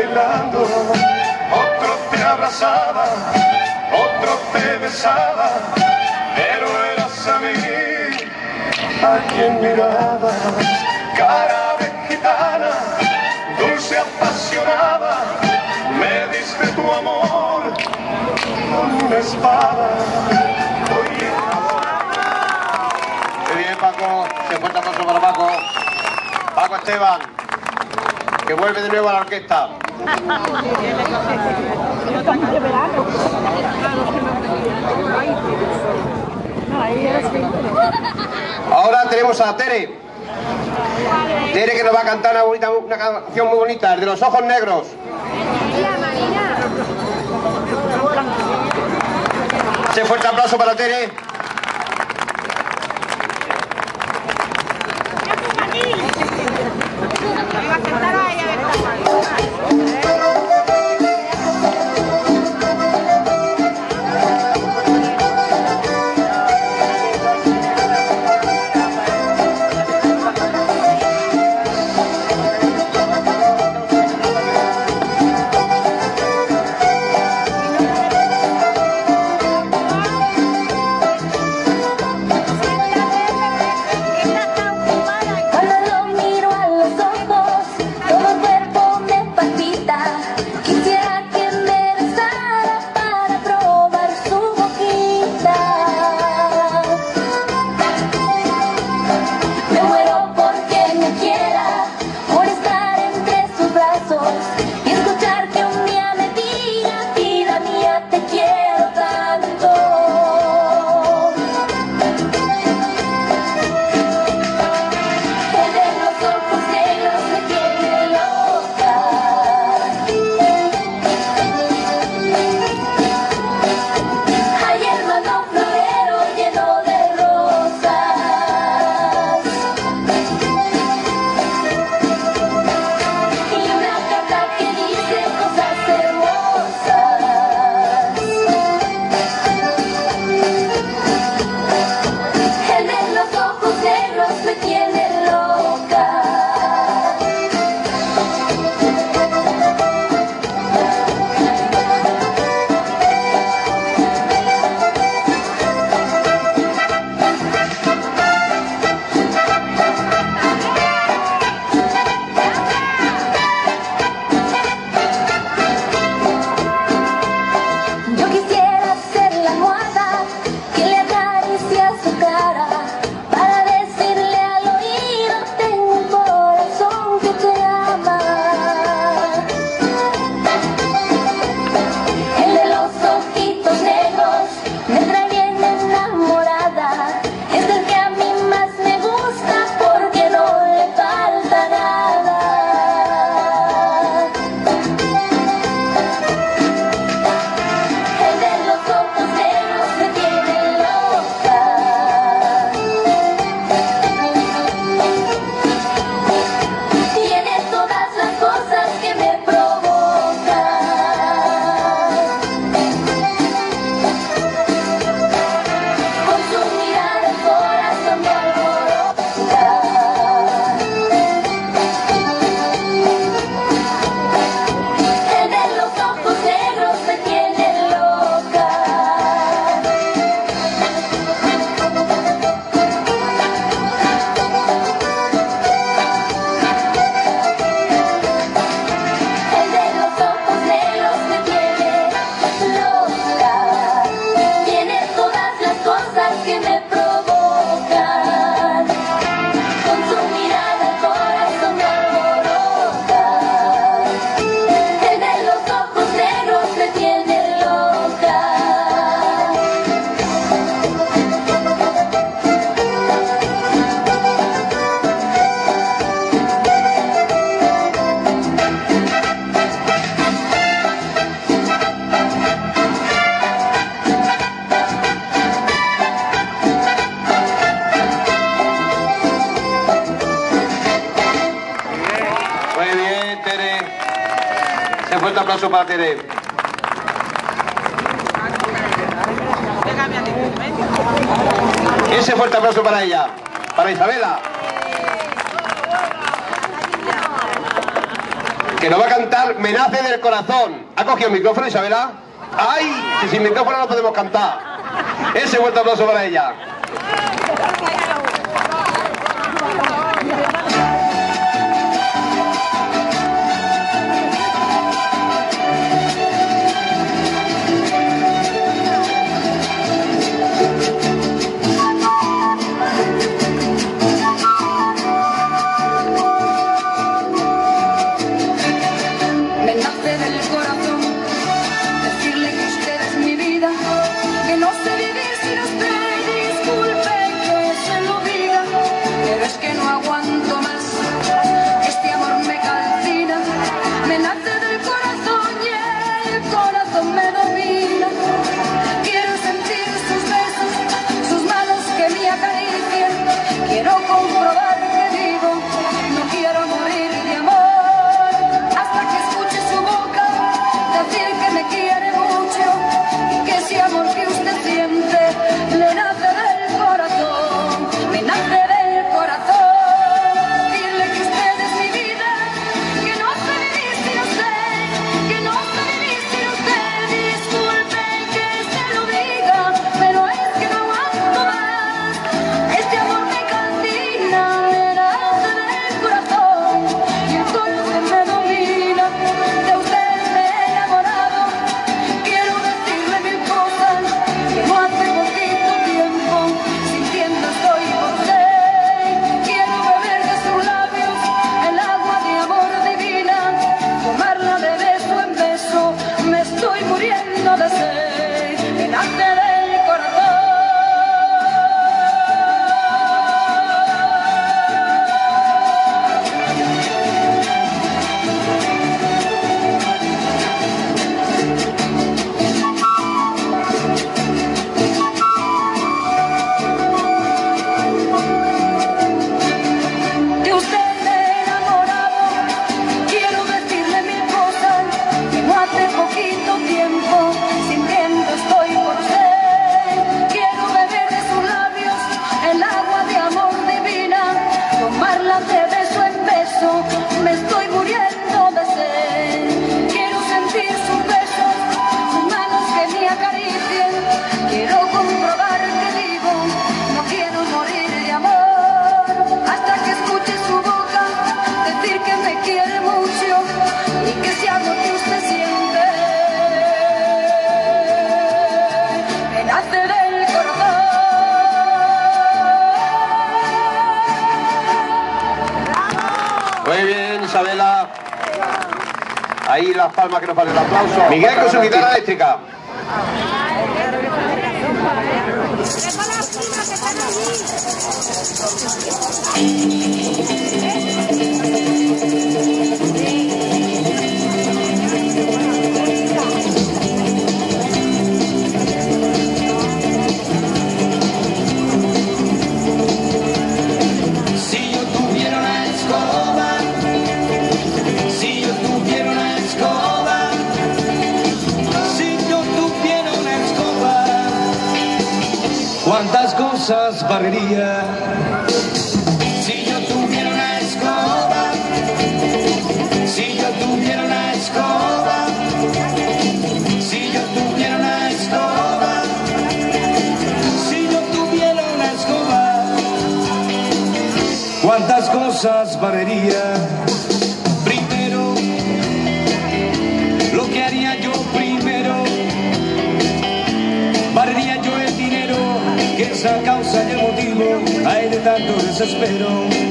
bailando. Otro te abrazaba, otro te besaba, pero eras a mí a quien mirabas. Cara de gitana, dulce apasionada, me diste tu amor con una espada. Bien, Paco. Se fuerte aplauso para Paco. Paco Esteban, que vuelve de nuevo a la orquesta. Ahora tenemos a Tere. Tere que nos va a cantar una, una canción muy bonita, el de los ojos negros. Ese fuerte aplauso para Tere. Un fuerte aplauso para Tere. Ese fuerte aplauso para ella, para Isabela. Que nos va a cantar Me nace del corazón. ¿Ha cogido el micrófono Isabela? ¡Ay! Que sin micrófono no podemos cantar. Ese fuerte aplauso para ella. las palmas que nos vale el aplauso. Miguel con su guitarra eléctrica. casas barrería. Si yo tuviera una escoba, si yo tuviera una escoba, si yo tuviera una escoba, si yo tuviera una escoba, cuántas cosas barrería. espero.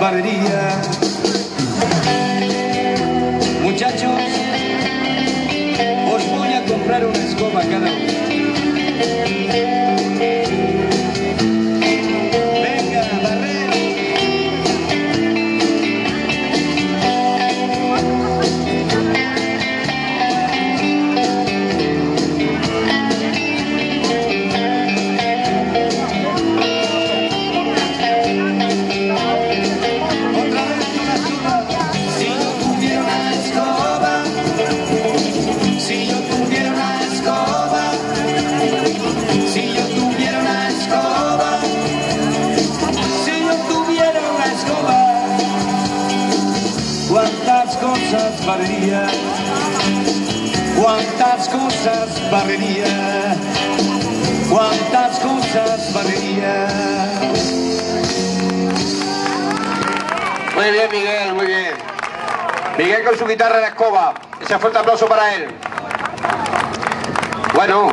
barbearia cuántas cosas barrería. Muy bien, Miguel, muy bien. Miguel con su guitarra de escoba. Ese fuerte aplauso para él. Bueno,